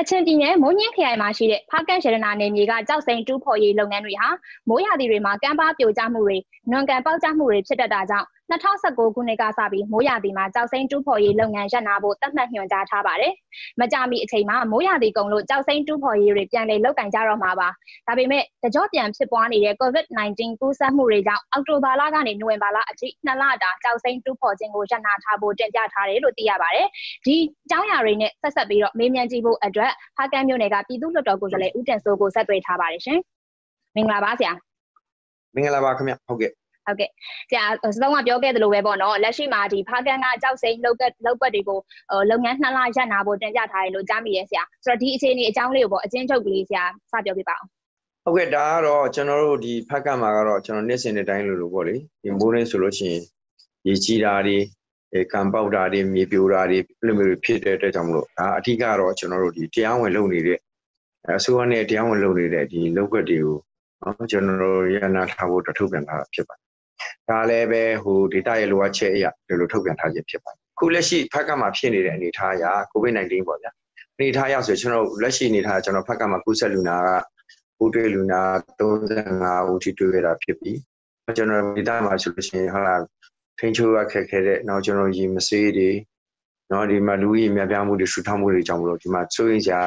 ကချင်ပြည်နယ်မိုးညင်းခရိုင်မှာရှိတဲ့ဖားကန်ရတနာနယ်မြေကကြောက်စိန်တူးဖော်ရေးလုပ်ငန်းတွေဟာမိုးရာသီတွေမှာကမ်းပါးပြိုကျမှုတွေနွံကန်ပေါက်ကျမှုတွေဖြစ်တတ်တာကြောင့် 2019ခုနှစ်ကစပြီးမိုးရာသီမှာကြောက်စိန်တူးဖော်ရေးလုပ်ငန်းရပ်နာဖို့သတ်မှတ်ညွှန်ကြားထားပါတယ်။မကြမီအချိန်မှာမိုးရာသီကုန်လို့ကြောက်စိန်တူးဖော်ရေးတွေပြန်လည်လုပ်ကင်ကြတော့မှာပါ။ဒါပေမဲ့တကြော့ပြန်ဖြစ်ပွားနေတဲ့ COVID-19 ကူးစက်မှုတွေကြောင့်အောက်တိုဘာလကနေနိုဝင်ဘာလအထိနှစ်လတာကြောက်စိန်တူးဖော်ခြင်းကိုရပ်နာထားဖို့တင်ပြထားတယ်လို့သိရပါတယ်။ဒီအကြောင်းအရာတွေနဲ့ဆက်ဆက်ပြီးတော့မေးမြန်းကြည့်ဖို့အတွက်ဖားကန်မြို့နယ်ကပြည်သူ့လွှတ်တော်ကိုယ်စားလှယ်ဦးတင်စိုးကိုဆက်သွယ်ထားပါတယ်ရှင်။မင်္ဂလာပါဆရာ။မင်္ဂလာပါခင်ဗျ။ဟုတ်ကဲ့။ ဟုတ်ကဲ့ဆရာစလုံးကပြောခဲ့သလိုပဲပေါ့နော်လက်ရှိမှာဒီဖားကန်ကကြောက်စိမ့်လောက်ကလောက်ပတ်တွေကိုလုပ်ငန်းနှစ်လရပ်နာဖို့တင်ပြထားတယ်လို့ကြားမိရဲဆရာဆိုတော့ဒီအခြေအနေအကြောင်းလေးကိုပေါ့အချင်းချုပ်ကလေးဆရာစပြောပြပါအောင်ဟုတ်ကဲ့ဒါကတော့ကျွန်တော်တို့ဒီဖက်ကမှာကတော့ကျွန်တော်နေ့စဉ်တိုင်းလိုလိုပေါ့လေဒီမိုးရင်းဆိုလို့ရှိရင်ရေကြီးတာတွေအဲကံပေါက်တာတွေမြေပြိုတာတွေအဲ့လိုမျိုးဖြစ်တဲ့အတွက်ကြောင့်မလို့ဒါအဓိကတော့ကျွန်တော်တို့ဒီတရားဝင်လုပ်နေတဲ့အစိုးရနဲ့တရားဝင်လုပ်နေတဲ့ဒီလုပ်ကွက်တွေကိုကျွန်တော်တို့ရနာထားဖို့တထုတ်ပြန်တာဖြစ်ပါတယ် ဒါလည်းပဲဟို data ရဲ့လိုအပ်ချက်အရာဒီလိုထုတ်ပြန်ထားခြင်းဖြစ်ပါတယ်ခုလက်ရှိဖက်ကမှာဖြစ်နေတဲ့အနေအထားအရ COVID-19 ပေါ့ဗျာအနေအထားအရဆိုကျွန်တော်လက်ရှိအနေအထားကျွန်တော်ဖက်ကမှာကူးစက်လူနာကပိုးတွေ့လူနာ35ဦးထိတွေ့ခဲ့တာဖြစ်ပြီးကျွန်တော် data မှာဆိုလို့ရှိရင်ဟာထိန်းချုပ်ရခက်ခဲတဲ့နောက်ကျွန်တော်ရေမဆေးတွေနော်ဒီမှာလူကြီးများပြားမှုတွေရှုထောက်မှုတွေကြောင့်မလို့ဒီမှာစိုးရင်စရာ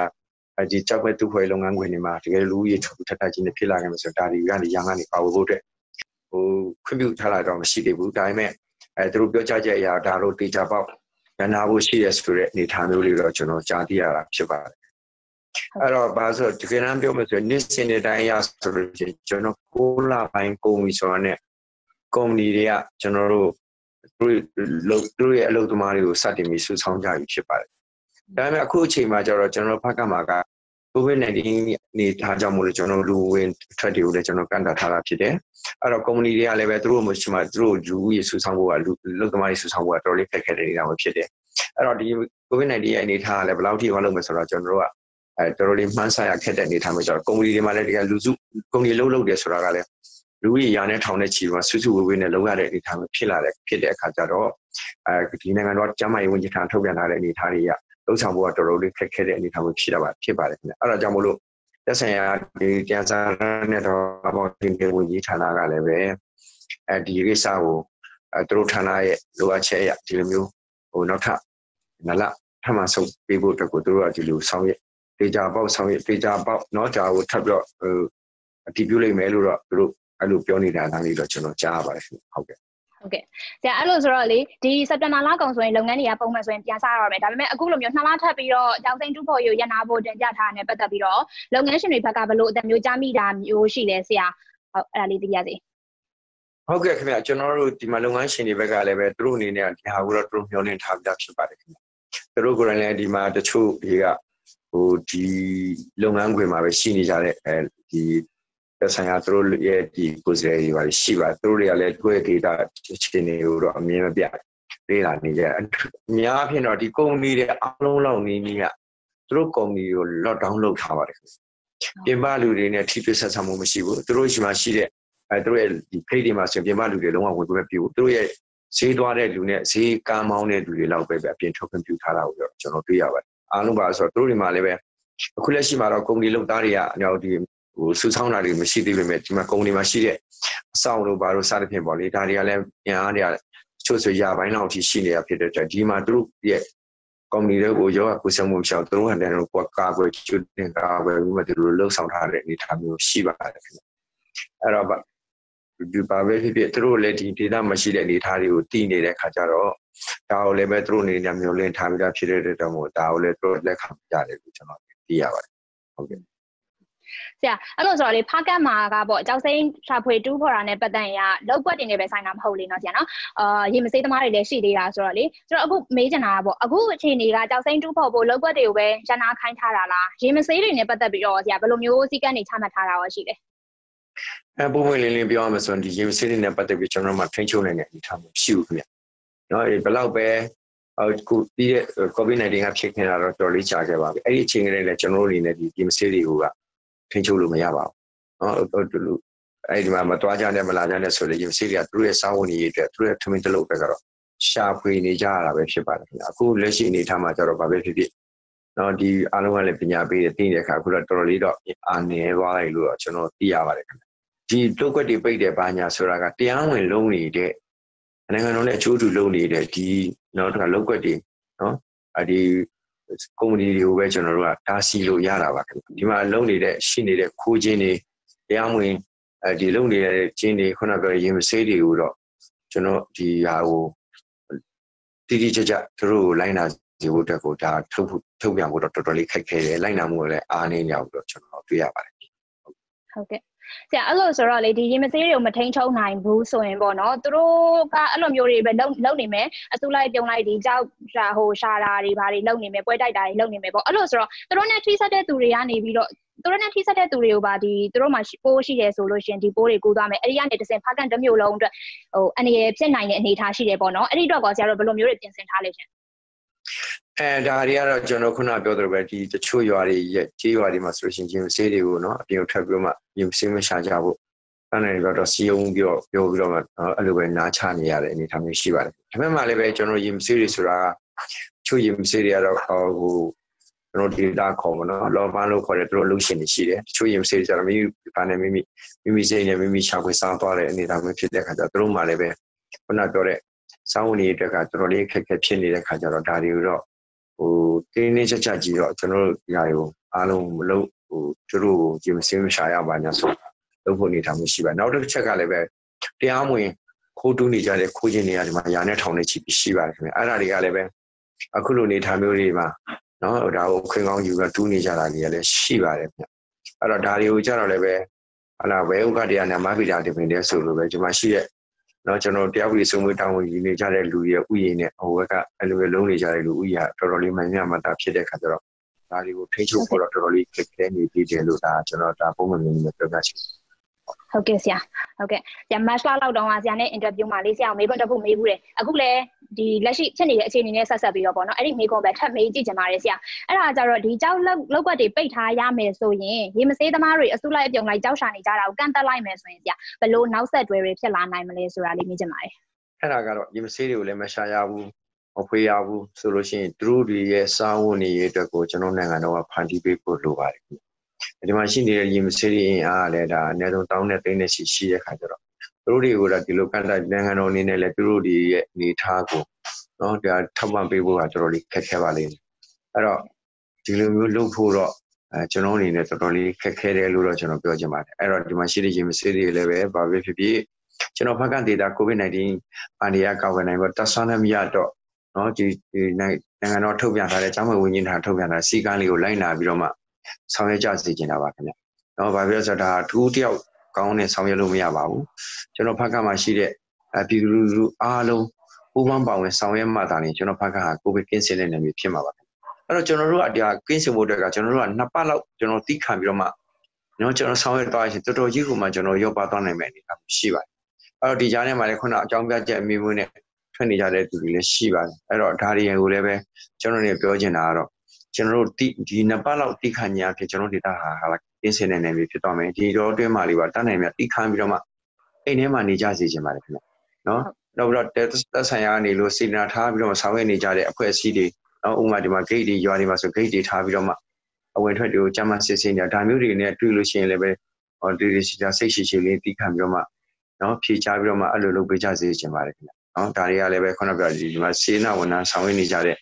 ဒီကြောက်ပဲသူ့ခွဲလုပ်ငန်းခွင်တွေမှာတကယ်လူကြီးထထထကြီးနဲ့ဖြစ်လာခဲ့မှာဆိုတော့ဒါတွေကနေရန်ကနေပါဝဖို့အတွက် ဟိုခွင့်ပြုထားလာတော့မရှိသေးဘူးဒါပေမဲ့အဲသူတို့ပြောကြချက်အရာဒါလို့တေချာပေါက်ရနာဖို့ရှိရဆိုတဲ့အနေထားမျိုးလေးတော့ကျွန်တော်ကြားသိရတာဖြစ်ပါတယ်အဲ့တော့ဘာဆိုတကယ်တမ်းပြောမှဆိုနေ့စဉ်နေ့တိုင်းအရဆိုလို့ရှိရင်ကျွန်တော်6လပိုင်းကုန်ပြီဆိုတော့ ਨੇ ကုမ္ပဏီတွေကကျွန်တော်တို့သူတို့သူတို့ရဲ့အလုပ်သမားတွေကိုစတင်ပြီးစုဆောင်းကြပြီဖြစ်ပါတယ်ဒါပေမဲ့အခုအချိန်မှာကျတော့ကျွန်တော်ဖက်ကမှာက COVID-19 နေထားကြောင့်မို့လို့ကျွန်တော်လူဝင်ထွက်တွေကိုလည်းကျွန်တော်ကန့်တာထားတာဖြစ်တယ်အဲ့တော့ company တွေကလည်းပဲသူတို့မရှိမှသူတို့လူကြီးစုဆောင်ဖို့ကလူလုပ်သမားတွေစုဆောင်ဖို့ကတော်တော်လေးခက်ခဲတဲ့နေရာမှာဖြစ်တယ်အဲ့တော့ဒီ COVID-19 ရဲ့အနေထားကလည်းဘယ်လောက်ထိဟောလုပ်မယ်ဆိုတော့ကျွန်တော်တို့ကအဲတော်တော်လေးမှန်းဆရခက်တဲ့အနေထားမျိုးကျတော့ company တွေမှာလည်းတကယ်လူစု company လုံးလုံးတယ်ဆိုတာကလည်းလူကြီးရာနဲ့ထောင်နဲ့ချီတော့ဆွဆွဝေးဝေးနဲ့လုံးရတဲ့အနေထားမျိုးဖြစ်လာတဲ့ဖြစ်တဲ့အခါကျတော့အဲဒီနိုင်ငံတော်ကျန်းမာရေးဝန်ကြီးဌာနထုတ်ပြန်လာတဲ့အနေထားတွေက လှုပ်ဆောင်ဖို့ကတော်တော်လေးခက်ခဲတဲ့အနေအထားမျိုးဖြစ်တာပါဖြစ်ပါတယ်ခင်ဗျအဲ့ဒါကြောင့်မလို့သက်ဆိုင်ရာဒီပြန်စားနဲ့တော့ဘောတင်ပေဝင်ကြီးဌာနကလည်းပဲအဲဒီကိစ္စကိုအဲသူတို့ဌာနရဲ့လိုအပ်ချက်အရဒီလိုမျိုးဟိုနောက်ထပ်နလထပ်မဆုပ်ပေးဖို့အတွက်ကိုသူတို့ကဒီလိုဆောင်ရွက်ဒေတာပေါက်ဆောင်ရွက်ဒေတာပေါက်เนาะဒါကိုထပ်ပြီးတော့ဟိုအတည်ပြုလိုက်မယ်လို့တော့သူတို့အဲ့လိုပြောနေတာဒါလေးတော့ကျွန်တော်ကြားရပါတယ်ဟုတ်ကဲ့ ဟုတ်ကဲ့ဆရာအဲ့လိုဆိုတော့လေဒီစက်တင်ဘာလကုန်ဆိုရင်လုပ်ငန်းတွေကပုံမှန်ဆိုရင်ပြန်စရတော့မယ်ဒါပေမဲ့အခုလိုမျိုးနှစ်လထပ်ပြီးတော့ကြောင်စိန်တူးဖို့ရရနာဖို့တင်ပြထားတဲ့ပတ်သက်ပြီးတော့လုပ်ငန်းရှင်တွေဘက်ကဘယ်လိုအသက်မျိုးကြားမိတာမျိုးရှိလဲဆရာဟုတ်အဲ့ဒါလေးသိရစေဟုတ်ကဲ့ခင်ဗျကျွန်တော်တို့ဒီမှာလုပ်ငန်းရှင်တွေဘက်ကလည်းပဲသူတို့အနေနဲ့ဒီဟာကိုတော့သူတို့မျှော်လင့်ထားပြီးသားဖြစ်ပါတယ်ခင်ဗျသူတို့ကိုယ်တိုင်လည်းဒီမှာတချို့တွေကဟိုဒီလုပ်ငန်းခွင်မှာပဲရှိနေကြတဲ့အဲဒီ သက်ဆိုင်ရာသူတို့ရဲ့ဒီကိုယ်စားလှယ်တွေပါရှိပါသူတို့တွေကလည်းကိုယ့်ရဲ့ data အခြေအနေကိုတော့အမြင်မပြပေးလာနေကြအများအဖြစ်တော့ဒီကုမ္ပဏီတွေအားလုံးလောက်နေနေကသူတို့ကုမ္ပဏီကို lockdown လုပ်ထားပါတယ်ပြင်ပလူတွေနဲ့ထိတွေ့ဆက်ဆံမှုမရှိဘူးသူတို့ရှိမှရှိတဲ့အဲသူတို့ရဲ့ဒီ page တွေမှာဆိုပြင်ပလူတွေလုံးဝဝင်ခွင့်မပြုဘူးသူတို့ရဲ့ဈေးသွားတဲ့လူနဲ့ဈေးကားမောင်းတဲ့လူတွေလောက်ပဲပဲအပြင်ထုတ်ခွင့်ပြုထားတာကိုကျွန်တော်တွေ့ရပါတယ်အားလုံးပါဆိုတော့သူတို့တွေမှာလည်းပဲအခုလက်ရှိမှာတော့ကုမ္ပဏီလုပ်သားတွေကအများဒီ ဟိုစုဆောင်းတာတွေမရှိသေးပေမဲ့ဒီမှာကုမ္ပဏီမှာရှိတဲ့အဆောင်တို့ဘာလို့စသဖြင့်ပေါ့လေဒါတွေကလည်းပြန်အားတွေကချို့ဆိုရပိုင်းလောက်အထိရှိနေတာဖြစ်တဲ့အတွက်ဒီမှာသူတို့ရဲ့ကုမ္ပဏီတွေကိုရောဂါကူးစက်မှုမရှိအောင်သူတို့ဟန်တယ်ကိုကာကွယ်ကျွတ်ကာကွယ်ပြီးမှသူတို့လှုပ်ဆောင်ထားတဲ့အနေအထားမျိုးရှိပါတယ်ခင်ဗျအဲ့တော့ဒီပါပဲဖြစ်ဖြစ်သူတို့လည်းဒီ data မရှိတဲ့အနေအထားတွေကိုတည်နေတဲ့ခါကျတော့ဒါကိုလည်းပဲသူတို့အနေနဲ့မျိုးလင်းထားပြီးသားဖြစ်တဲ့အတွက်ဒါကိုလည်းသူတို့လက်ခံကြတယ်လို့ကျွန်တော်သိရပါတယ်ဟုတ်ကဲ့ ဆရာအဲ့လိုဆိုတော့လေဖားကတ်မှာကပေါ့ကြောက်စိမ့်ရှာဖွေတူးဖော်တာနဲ့ပတ်သက်ရင်ကလောက်ကွက်တင်နေပဲဆိုင်တာမဟုတ်လေနော်ဆရာနော်အာရေမစေးသမားတွေလည်းရှိသေးတာဆိုတော့လေဆိုတော့အခုမေးချင်တာကပေါ့အခုအချိန်တွေကကြောက်စိမ့်တူးဖော်ဖို့လောက်ကွက်တွေကိုပဲရန်နာခိုင်းထားတာလားရေမစေးတွေနဲ့ပတ်သက်ပြီးတော့ဆရာဘယ်လိုမျိုးစည်းကမ်းတွေချမှတ်ထားတာရောရှိလဲအဲပုံမှန်လေးလေးပြောရမယ်ဆိုရင်ဒီရေမစေးတွေနဲ့ပတ်သက်ပြီးကျွန်တော်တို့မှထိန်းချုပ်နိုင်တဲ့အနေအထားမျိုးရှိဘူးခင်ဗျနော်ဘယ်လောက်ပဲအခုပြီးတဲ့ COVID-19 ကဖြစ်ခဲ့တာတော့တော်လေးကြာခဲ့ပါပြီအဲ့ဒီအချိန်ကလေးလည်းကျွန်တော်တို့အနေနဲ့ဒီဒီမစေးတွေက ထိန်းချုပ်လို့မရပါဘူးနော်ဒီလိုအဲ့ဒီမှာမတွားကြနဲ့မလာကြနဲ့ဆိုလေရင်စီးတွေကသူတို့ရဲ့စာဝန်ကြီးတွေအတွက်သူတို့ရဲ့ထမင်းတလုပ်ပဲကတော့ရှာဖွေနေကြရတာပဲဖြစ်ပါတယ်ခင်ဗျအခုလက်ရှိအနေထားမှာကျတော့ဘာပဲဖြစ်ဖြစ်နော်ဒီအားလုံးကလည်းပညာပေးတယ်သိတဲ့အခါအခုတော့တော်တော်လေးတော့အာနေသွားလိုက်လို့တော့ကျွန်တော်သိရပါတယ်ခင်ဗျဒီတုတ်ကွက်တွေပိတ်တယ်ဘာညာဆိုတာကတရားဝင်လုံးနေတဲ့နိုင်ငံတော်နဲ့အချိုးတူလုံးနေတဲ့ဒီနော်တခါလောက်ကွက်တွေနော်အဒီ ကုမ္ပဏီတွေကိုပဲကျွန်တော်တို့ကတားဆီးလို့ရတာပါခင်ဗျဒီမှာလုံးနေတဲ့ရှိနေတဲ့ခိုးခြင်းတွေတရားဝင်အဲဒီလုံးနေတဲ့ခြင်းတွေခုနကပြောရင်မဆေးတွေကိုတော့ကျွန်တော်ဒီဟာကိုတိတိကျကျသူတို့ကိုလိုက်နာစီဖို့အတွက်ကိုဒါထုတ်ထုတ်ပြန်ဖို့တော့တော်တော်လေးခက်ခဲတယ်လိုက်နာမှုလည်းအားနည်းကြဘူးတော့ကျွန်တော်တွေ့ရပါတယ်ဟုတ်ကဲ့ ဆရာအဲ့လိုဆိုတော့လေဒီရင်မစေးတွေကိုမထိန်ချုံနိုင်ဘူးဆိုရင်ပေါ့နော်သူတို့ကအဲ့လိုမျိုးတွေပဲလုံလုံနေမယ်အစုလိုက်ပြုံလိုက်ဒီကြောက်ရှာဟိုရှာတာတွေဘာတွေလုံနေမယ်ပွဲတိုက်တာတွေလုံနေမယ်ပေါ့အဲ့လိုဆိုတော့သူတို့နဲ့ထိဆက်တဲ့သူတွေကနေပြီးတော့သူတို့နဲ့ထိဆက်တဲ့သူတွေကိုပါဒီသူတို့မှာပိုးရှိတယ်ဆိုလို့ရှင်ဒီပိုးတွေကူးသွားမယ်အဲ့ဒီကနေတစ်စင်ဖားကန်တစ်မျိုးလုံးအတွက်ဟိုအနေရဖြစ်နိုင်တဲ့အနေအထားရှိတယ်ပေါ့နော်အဲ့ဒီတော့ကောဆရာတို့ဘယ်လိုမျိုးတွေပြင်ဆင်ထားလဲရှင် အဲဒါတွေကတော့ကျွန်တော်ခုနပြောသလိုပဲဒီတချို့ရွာတွေရဲ့ကြေးရွာတွေမှာဆိုလို့ရှိရင်ဂျင်းဆေးတွေကိုနော်အပြင်ထွက်ပြီးတော့မှဂျင်းဆေးမရှာကြဖို့အဲ့ဒါတွေတော့စီယုံပြီးတော့ပြောပြီးတော့မှအဲ့လိုပဲနားချနေရတဲ့အနေအထားမျိုးရှိပါတယ်ဒါပေမဲ့လည်းပဲကျွန်တော်ဂျင်းဆေးတွေဆိုတာကချို့ဂျင်းဆေးတွေကတော့ဟိုကျွန်တော်ဒီတာခေါ်မနော်လောဘလို့ခေါ်တဲ့သူတို့အလုပ်ရှင်တွေရှိတယ်တချို့ရင်ဆေးတွေကျတော့မိမိဘာနဲ့မိမိမိမိစိတ်နဲ့မိမိရှာဖွေစားသွားတဲ့အနေအထားမျိုးဖြစ်တဲ့ခါကျတော့သူတို့မှလည်းပဲခုနပြောတဲ့စောင်းဝင်တွေအတွက်ကတော်တော်လေးခက်ခဲဖြစ်နေတဲ့ခါကျတော့ဒါတွေကိုတော့ဟို တင်းတင်းချက်ချက်ကြီးတော့ကျွန်တော်တို့ဒီဟာကိုအားလုံးမလုပ်ဟိုသူတို့ကိုကြည်မစင်းမရှာရပါညာဆိုတာလုပ်ဖို့အနေထားမျိုးရှိပါနောက်တစ်ချက်ကလည်းပဲတရားမဝင်ခိုးတူးနေကြတဲ့ခိုးခြင်းတွေကဒီမှာယာနဲ့ထောင်နေချီပြီးရှိပါတယ်ခင်ဗျအဲ့ဒါတွေကလည်းပဲအခုလိုနေထားမျိုးတွေမှာနော်ဒါကိုခွင်ကောင်းယူပြီးတူးနေကြတာတွေကလည်းရှိပါတယ်ခင်ဗျအဲ့တော့ဒါတွေကိုကြတော့လည်းပဲဟလာဝဲဥက္ကတရားနဲ့မဖိတာတင်တယ်ဆိုလို့ပဲဒီမှာရှိတဲ့ နော်ကျွန်တော်တရားဥပဒေစိုးမိုးတောင်းဝင်ယူနေကြတဲ့လူရဲ့ဥယျာဉ်နဲ့ဟိုဘက်ကအဲ့လိုပဲလုံးနေကြတဲ့လူဥယျာဉ်တော်တော်လေးမှန်မြတ်မှတာဖြစ်တဲ့ခါကျတော့ဒါတွေကိုထိချုပ်ဖို့တော့တော်တော်လေးခက်ခဲနေပြီတယ်လို့ဒါကျွန်တော်ဒါပုံမှန်မျိုးနဲ့ပြောပြချင် ဟုတ်ကဲ့ဆရာဟုတ်ကဲ့ဆရာမတ်လာလောက်တော့ဆရာနဲ့အင်တာဗျူးမှာလေးဆရာကိုမေးခွန်းတစ်ခုမေးဘူးတယ်အခုလည်းဒီလက်ရှိဖြစ်နေတဲ့အခြေအနေနဲ့ဆက်ဆက်ပြီးတော့ပေါ့နော်အဲ့ဒီမေးခွန်းပဲထပ်မေးကြည့်ချင်ပါတယ်ဆရာအဲ့ဒါကြတော့ဒီကြောက်လောက်ကွက်တွေပိတ်ထားရမယ်ဆိုရင်ရေမစေးသမားတွေအစုလိုက်အပြုံလိုက်ကြောက်ရှာနေကြတာကိုကန့်တက်လိုက်မယ်ဆိုရင်ဆရာဘယ်လိုနောက်ဆက်တွဲတွေဖြစ်လာနိုင်မလဲဆိုတာလေးမေးချင်ပါတယ်အဲ့ဒါကတော့ရေမစေးတွေကိုလည်းမရှာရဘူးမဖွေရဘူးဆိုလို့ရှိရင်သူတို့တွေရဲ့စာဝန်နေရေးအတွက်ကိုကျွန်တော်နိုင်ငံတော်ကဖန်တီးပေးဖို့လိုပါတယ် ဒီမှာရှိနေတဲ့ရေမစေးတွေအင်အားလည်းဒါအနည်းဆုံးတောင်းနဲ့သိန်းနဲ့ရှိရှိတဲ့ခါကျတော့သူတို့တွေကဒီလိုကန့်တိုက်နိုင်ငံတော်အနေနဲ့လည်းသူတို့တွေရဲ့အနေထားကိုနော်ဒါထောက်ပံ့ပေးဖို့ကတော်တော်လေးခက်ခဲပါလိမ့်မယ်အဲ့တော့ဒီလိုမျိုးလုပ်ဖို့တော့အဲကျွန်တော်အနေနဲ့တော်တော်လေးခက်ခဲတယ်လို့တော့ကျွန်တော်ပြောချင်ပါတယ်အဲ့တော့ဒီမှာရှိတဲ့ရေမစေးတွေလည်းပဲဘာပဲဖြစ်ဖြစ်ကျွန်တော်ဖက်ကဒေတာ COVID-19 အန္တရာယ်ကောက်ွယ်နိုင်ဖို့တဆန်းနဲ့မရတော့နော်ဒီနိုင်ငံတော်ထုတ်ပြန်ထားတဲ့ကျောင်းမဝင်ကြီးထားထုတ်ပြန်ထားတဲ့စီကံလေးကိုလိုက်နာပြီးတော့မှ ဆောင်ရွက်ကြစေချင်တာပါခင်ဗျ။နော်ဘာဖြစ်လို့ဆိုတော့ဒါထူးတယောက်ကောင်းနဲ့ဆောင်ရွက်လို့မရပါဘူး။ကျွန်တော်ဖက်ကမှရှိတဲ့ပြည်သူလူထုအားလုံးပူးပေါင်းပါဝင်ဆောင်ရွက်မှသာလေကျွန်တော်ဖက်ကဟာကိုဗစ်ကင်းစင်တဲ့နေမျိုးဖြစ်မှာပါ။အဲ့တော့ကျွန်တော်တို့ကဒီဟာကင်းစင်ဖို့အတွက်ကကျွန်တော်တို့ကနှစ်ပတ်လောက်ကျွန်တော်သိခံပြီးတော့မှနော်ကျွန်တော်ဆောင်ရွက်သွားရင်တော်တော်ကြီးကိုမှကျွန်တော်ရောက်ပါသွားနိုင်မယ်အနေအထားရှိပါတယ်။အဲ့တော့ဒီကြားထဲမှာလည်းခုနအကြောင်းပြချက်အမျိုးမျိုးနဲ့ထွက်နေကြတဲ့သူတွေလည်းရှိပါတယ်။အဲ့တော့ဒါတွေကိုလည်းပဲကျွန်တော်နေပြောချင်တာကတော့ ကျွန်တော်တို့ဒီဒီနှစ်ပတ်လောက်တိခါညာဖြစ်ကျွန်တော်ဒေတာဟာဟာကင်းစင်နေနေပြီဖြစ်သွားမယ်ဒီတော့အတွင်းမှာလေးပါတတ်နိုင်မြတိခါပြီးတော့မှအိမ်ထဲမှာနေကြစေချင်ပါတယ်ခင်ဗျနော်နောက်ပြီးတော့တက်ဆိုင်ရာကနေလို့စေနာထားပြီးတော့ဆောင်ရွက်နေကြတဲ့အဖွဲ့အစည်းတွေနော်ဥပမာဒီမှာ gate တွေရွာတွေမှာဆို gate တွေထားပြီးတော့မှအဝင်ထွက်တွေကိုကြမ်းမှစစ်ဆေးနေတာဒါမျိုးတွေနဲ့တွေ့လို့ရှိရင်လည်းပဲဟောဒီဒီစီတာစိတ်ရှိရှိလေးတိခါပြီးတော့မှနော်ဖြေချပြီးတော့မှအဲ့လိုလုပ်ပေးကြစေချင်ပါတယ်ခင်ဗျနော်ဒါတွေကလည်းပဲခုနကပြောဒီမှာစေနာဝန်ထမ်းဆောင်ရွက်နေကြတဲ့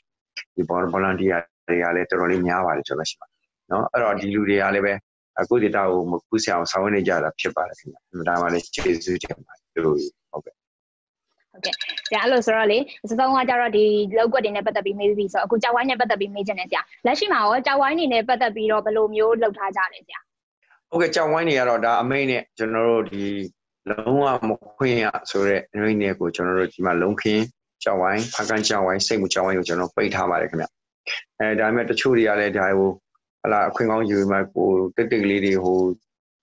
ဒီ volunteer တွေကလည်းတော်တော်လေးများပါတယ်ကျွန်တော်ရှိပါတယ်နော်အဲ့တော့ဒီလူတွေကလည်းပဲအခုဒေတာကိုမကူးဆအောင်ဆောင်ရွက်နေကြတာဖြစ်ပါတယ်ခင်ဗျဒါမှလည်းကျေးဇူးတင်ပါတယ်သူတို့ဟုတ်ကဲ့ဟုတ်ကဲ့ဆရာအဲ့လိုဆိုတော့လေစစောင်းကကြတော့ဒီလောက်ွက်တွေနဲ့ပတ်သက်ပြီးမေးပြီးဆိုတော့အခုကြောက်ဝိုင်းနဲ့ပတ်သက်ပြီးမေးချင်တယ်ဆရာလက်ရှိမှာရောကြောက်ဝိုင်းနေနဲ့ပတ်သက်ပြီးတော့ဘယ်လိုမျိုးလှုပ်ထားကြလဲဆရာဟုတ်ကဲ့ကြောက်ဝိုင်းတွေကတော့ဒါအမိန်နဲ့ကျွန်တော်တို့ဒီလုံးဝမခွင့်ရဆိုတဲ့နှွေးနယ်ကိုကျွန်တော်တို့ဒီမှာလုံးခင်းကြောက်ဝိုင်းဖကန်ကြောက်ဝိုင်းစိတ်မှုကြောက်ဝိုင်းကိုကျွန်တော်ပိတ်ထားပါတယ်ခင်ဗျ အဲဒါပေမဲ့တချို့တွေကလည်းဒါဟိုဟလာအခွင့်ကောင်းယူမှကိုတိတ်တိတ်လေးတွေဟို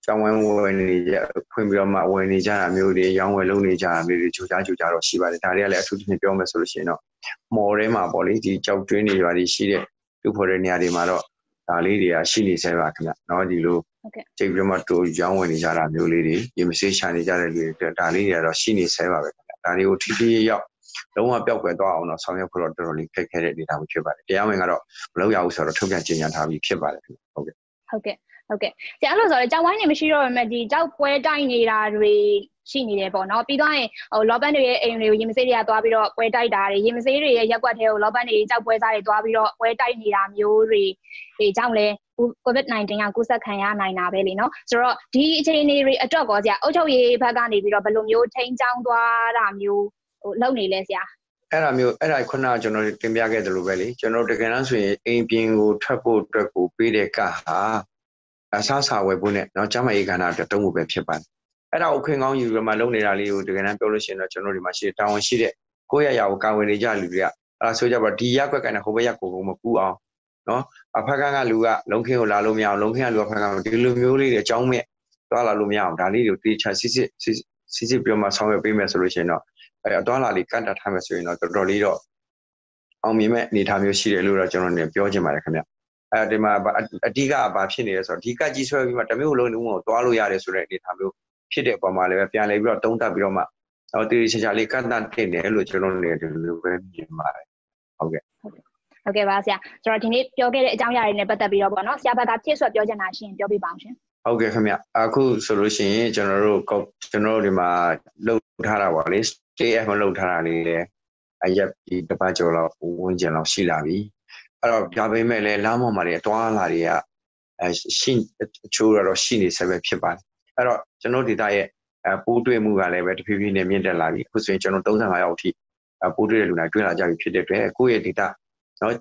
ကျောင်းဝင်းဝယ်နေကြဖွင့်ပြီးတော့မှဝယ်နေကြတာမျိုးတွေရောင်းဝယ်လုပ်နေကြတာမျိုးတွေကြိုကြားကြိုကြားတော့ရှိပါတယ်ဒါတွေကလည်းအထူးသဖြင့်ပြောမယ်ဆိုလို့ရှိရင်တော့မော်ထဲမှာပေါ့လေဒီကြောက်တွင်းတွေရွာတွေရှိတဲ့လူဖော်တဲ့နေရာတွေမှာတော့ဒါလေးတွေကရှိနေဆဲပါခင်ဗျเนาะဒီလိုကြိတ်ပြီးတော့မှတူရောင်းဝယ်နေကြတာမျိုးလေးတွေရေမစေးရှာနေကြတဲ့လူတွေဒါလေးတွေကတော့ရှိနေဆဲပါပဲခင်ဗျဒါတွေကိုထိထိရောက် လုံးဝပျောက်ကွယ်သွားအောင်တော့ဆောင်ရွက်ဖို့တော့တော်တော်လေးခက်ခဲတဲ့အနေအထားမျိုးဖြစ်ပါတယ်တရားဝင်ကတော့မလုပ်ရဘူးဆိုတော့ထုတ်ပြန်ကြေညာထားပြီးဖြစ်ပါတယ်ဟုတ်ကဲ့ဟုတ်ကဲ့ဟုတ်ကဲ့ဆရာအဲ့လိုဆိုတော့ကြောက်ဝိုင်းနေမရှိတော့မှဒီကြောက်ပွဲတိုက်နေတာတွေရှိနေတယ်ပေါ့နော်ပြီးတော့ရင်ဟိုလောဘန်တွေရဲ့အိမ်တွေကိုရင်မစေးတွေကသွားပြီးတော့ပွဲတိုက်တာတွေရင်မစေးတွေရဲ့ရက်ွက်ထဲကိုလောဘန်တွေကြောက်ပွဲစားတွေသွားပြီးတော့ပွဲတိုက်နေတာမျိုးတွေဒီကြောင့်လဲ COVID-19 ကကူးစက်ခံရနိုင်တာပဲလေနော်ဆိုတော့ဒီအခြေအနေတွေအတွက်ကောဆရာအုပ်ချုပ်ရေးဘက်ကနေပြီးတော့ဘယ်လိုမျိုးထိန်းချောင်းသွားတာမျိုး ဟိုလုပ်နေလဲဆရာအဲ့ဒါမျိုးအဲ့ဒါခုနကကျွန်တော်တင်ပြခဲ့တယ်လို့ပဲလေကျွန်တော်တကယ်တမ်းဆိုရင်အိမ်ပြင်ကိုထွက်ဖို့အတွက်ကိုပေးတဲ့ကဟာအဆဆာဝယ်ဖို့နဲ့တော့ကျမရေးကဏ္ဍအတွက်တုံးဖို့ပဲဖြစ်ပါတယ်အဲ့ဒါကိုခွင့်ကောင်းယူပြီးမှလုပ်နေတာလေးကိုတကယ်တမ်းပြောလို့ရှိရင်တော့ကျွန်တော်ဒီမှာရှိတာဝန်ရှိတဲ့ကိုယ့်ရရကိုကာဝယ်နေကြလူတွေကအဲ့ဒါဆိုကြပါဒီရက်ွက်ကနေဟိုဘက်ရက်ကိုမကူအောင်နော်အဖက်ကကလူကလုံခင်းကိုလာလို့မရအောင်လုံခင်းကလူကဖက်ကဒီလိုမျိုးလေးတွေအကြောင်းမဲ့သွားလာလို့မရအောင်ဒါလေးတွေကိုတေချာစစ်စစ်စစ်စစ်ပြောမှဆောင်ရွက်ပေးမယ်ဆိုလို့ရှိရင်တော့ အဲအသွားလာလေးကန့်တတ်ထားမယ်ဆိုရင်တော့တော်တော်လေးတော့အောင်မြင်မဲ့အနေအထားမျိုးရှိတယ်လို့တော့ကျွန်တော်နေပြောချင်ပါတယ်ခင်ဗျအဲဒီမှာအဓိကဘာဖြစ်နေလဲဆိုတော့ဒီကကြီးဆွဲပြီးမှတမျိုးလုံးလုံးကိုသွားလို့ရတယ်ဆိုတဲ့အနေအထားမျိုးဖြစ်တဲ့အပေါ်မှာလည်းပြန်လည်ပြီးတော့တုံးတက်ပြီးတော့မှဟောတေးချာချာလေးကန့်တတ်တင်တယ်လို့ကျွန်တော်နေဒီလိုပဲမြင်ပါတယ်ဟုတ်ကဲ့ဟုတ်ကဲ့ပါဆရာကျွန်တော်ဒီနေ့ပြောခဲ့တဲ့အကြောင်းအရာတွေနဲ့ပတ်သက်ပြီးတော့ပေါ့နော်ဆရာဘက်ကဖြည့်ဆွတ်ပြောချင်တာရှင်ပြောပြပါအောင်ရှင်ဟုတ်ကဲ့ခင်ဗျအခုဆိုလို့ရှိရင်ကျွန်တော်တို့ကျွန်တော်တို့ဒီမှာလှုပ်ထားတာပါလေ stay at home လှုပ်ထားတာလေးလည်းအရက်ဒီတပတ်ကျော်လောက်ဝန်းကျင်လောက်ရှိလာပြီအဲ့တော့ဒါပေမဲ့လည်းလမ်းပေါ်မှာတွေအသွားလာတွေကအဲရှိအချိုးတော့ရှိနေဆက်ပဲဖြစ်ပါတယ်အဲ့တော့ကျွန်တော်ဒေတာရဲ့အပိုးတွေ့မှုကလည်းပဲတဖြည်းဖြည်းနဲ့မြင့်တက်လာပြီအခုဆိုရင်ကျွန်တော်35ရောက်အထိအပိုးတွေ့တဲ့လူနာတွေ့လာကြပြီဖြစ်တဲ့အတွက်ကိုယ့်ရဲ့ဒေတာနော်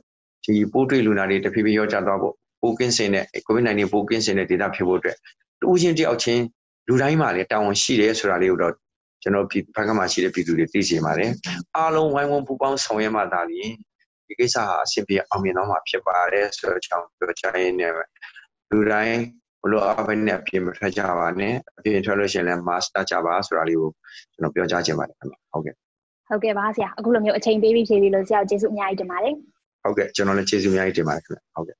ဒီပိုးတွေ့လူနာတွေတဖြည်းဖြည်းရောကြသွားဖို့ပိုးကင်းစင်တဲ့ COVID-19 ပိုးကင်းစင်တဲ့ဒေတာဖြစ်ဖို့အတွက်တူးချင်းတယောက်ချင်းလူတိုင်းမှာလည်းတာဝန်ရှိတယ်ဆိုတာလေးကိုတော့ ကျွန်တော်ဒီဘက်ကမှရှိတဲ့ပြည်သူတွေသိချင်ပါတယ်အားလုံးဝိုင်းဝန်းပူးပေါင်းဆောင်ရွက်မှသာလျှင်ဒီကိစ္စဟာအဆင်ပြေအောင်မြင်တော့မှာဖြစ်ပါတယ်ဆိုတော့ကျွန်တော်ပြောချင်နေလူတိုင်းဘလို့အဘိနဲ့အပြင်မထွက်ကြပါနဲ့အပြင်ထွက်လို့ရှိရင်လည်း master ကြပါဆိုတာလေးကိုကျွန်တော်ပြောကြားချင်ပါတယ်ခင်ဗျဟုတ်ကဲ့ဟုတ်ကဲ့ပါဆရာအခုလိုမျိုးအချိန်ပေးပြီးဖြေပြီးလို့ဆရာကျေးဇူးအများကြီးတင်ပါတယ်ဟုတ်ကဲ့ကျွန်တော်လည်းကျေးဇူးအများကြီးတင်ပါတယ်ခင်ဗျဟုတ်ကဲ့